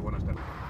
Buenas tardes.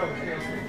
come.